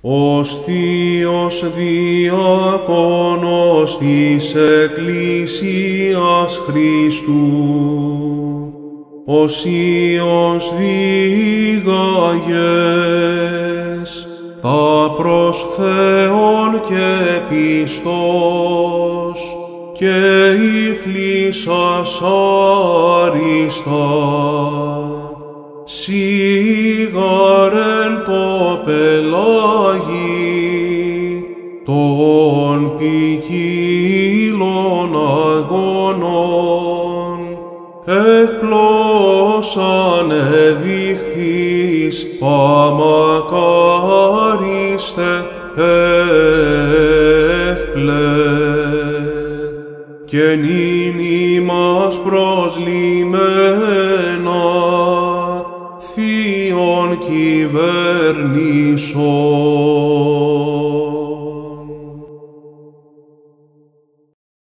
ως Θείος Διακόνος της Εκκλησίας Χριστού, Οσίως διηγαγες τα προς Θεόν και πιστός και η θλίσας άριστας. Σίγαρεν το πελάγι των ποικίλων αγώνων. Ευπλώσαν εδειχθείς αμακάριστε εύπλε και νυν ημάς προσλημμένα θείον κυβερνήσεων.